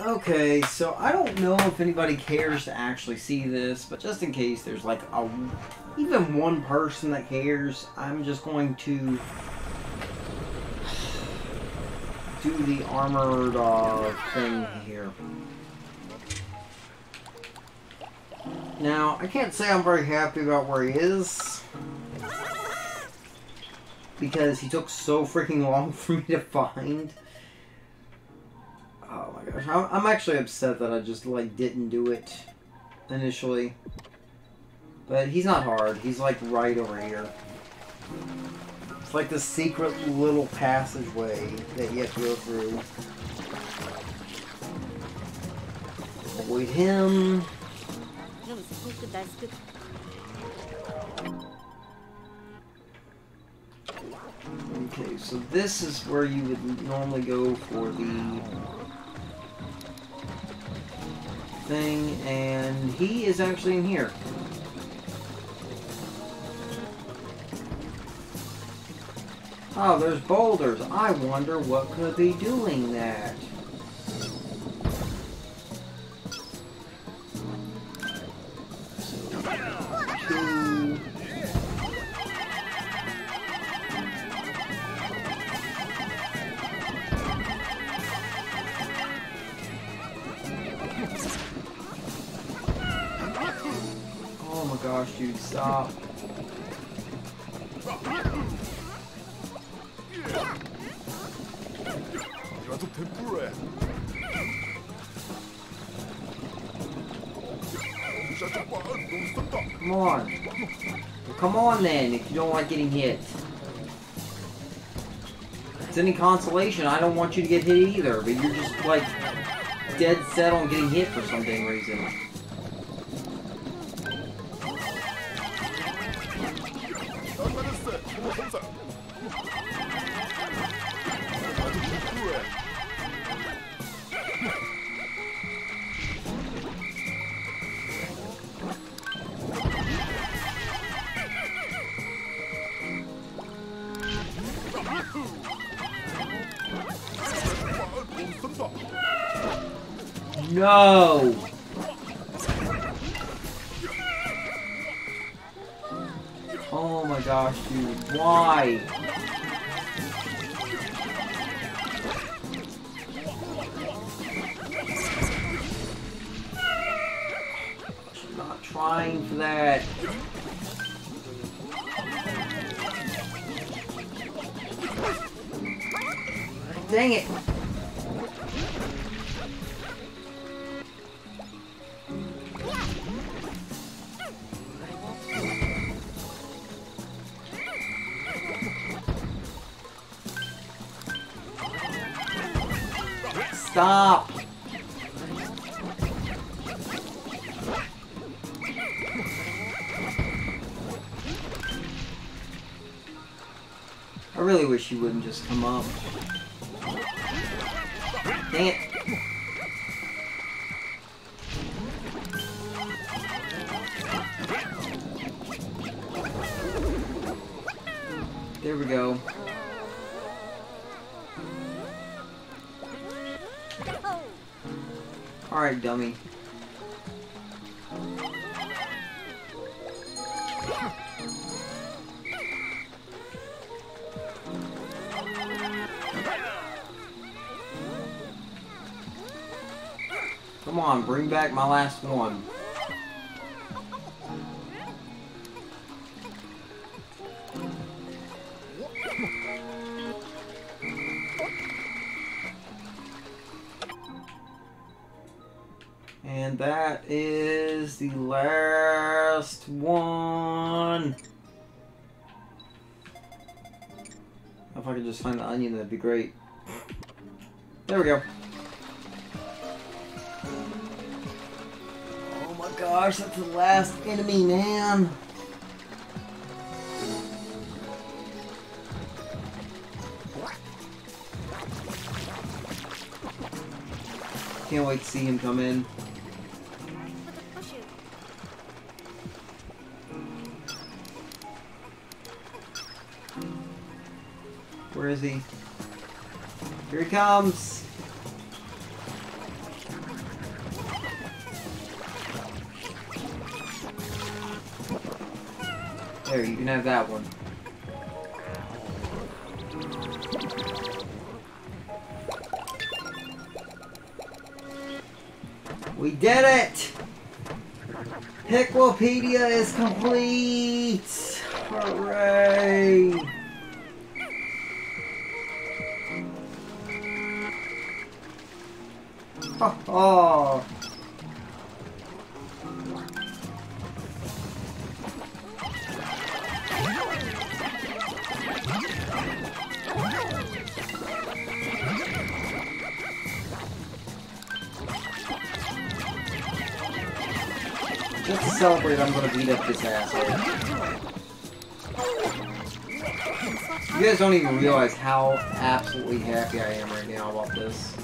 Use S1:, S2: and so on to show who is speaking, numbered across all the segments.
S1: Okay, so I don't know if anybody cares to actually see this, but just in case there's like a even one person that cares, I'm just going to do the armored uh, thing here. Now, I can't say I'm very happy about where he is. Because he took so freaking long for me to find. Gosh. I'm, I'm actually upset that I just, like, didn't do it initially. But he's not hard. He's, like, right over here. It's like the secret little passageway that you have to go through. Avoid him. Okay, so this is where you would normally go for the thing, and he is actually in here. Oh, there's boulders. I wonder what could be doing that. gosh, dude, stop. Come on. Well, come on then, if you don't like getting hit. If it's any consolation, I don't want you to get hit either, but you're just, like, dead set on getting hit for some dang reason. No! Oh my gosh, dude, why? I'm not trying for that. Dang it! Stop! I really wish you wouldn't just come up. Dang it. There we go. Alright, dummy. Come on, bring back my last one. And that is the last one. If I could just find the onion, that'd be great. There we go. Oh my gosh, that's the last enemy, man. Can't wait to see him come in. Where is he? Here he comes! There, you can have that one. We did it! Piklopedia is complete! Hooray! Oh, oh. Just to celebrate, I'm gonna beat up this asshole. You guys don't even realize how absolutely happy I am right now about this.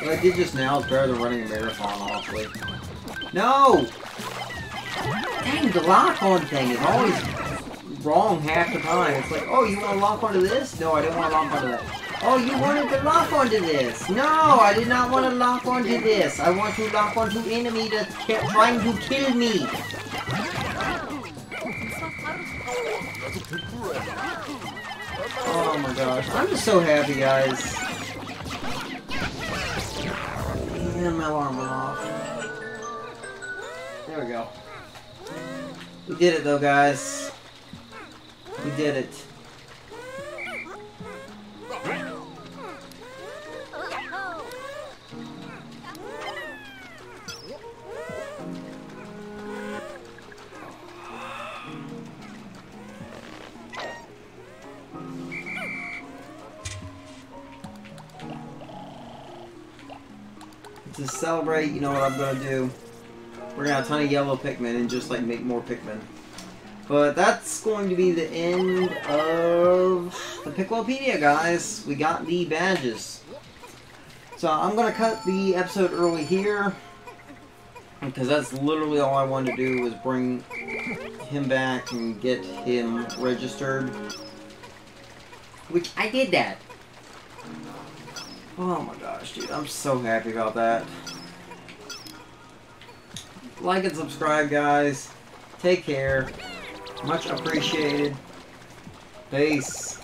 S1: What I did just now is better than running a marathon, honestly. No! Dang, the lock-on thing is always wrong half the time. It's like, oh, you want to lock onto this? No, I didn't want to lock onto that. Oh, you wanted to lock onto this? No, I did not want to lock onto this. I want to lock onto enemy that's ca- trying to kill me. Oh my gosh, I'm just so happy, guys. And my alarm went off. There we go. We did it though, guys. We did it. To celebrate, you know what I'm gonna do? We're gonna have a ton of yellow Pikmin and just like make more Pikmin. But that's going to be the end of the Piklopedia, guys. We got the badges. So I'm gonna cut the episode early here. Because that's literally all I wanted to do was bring him back and get him registered. Which I did that. Oh my gosh, dude, I'm so happy about that. Like and subscribe, guys. Take care. Much appreciated. Peace.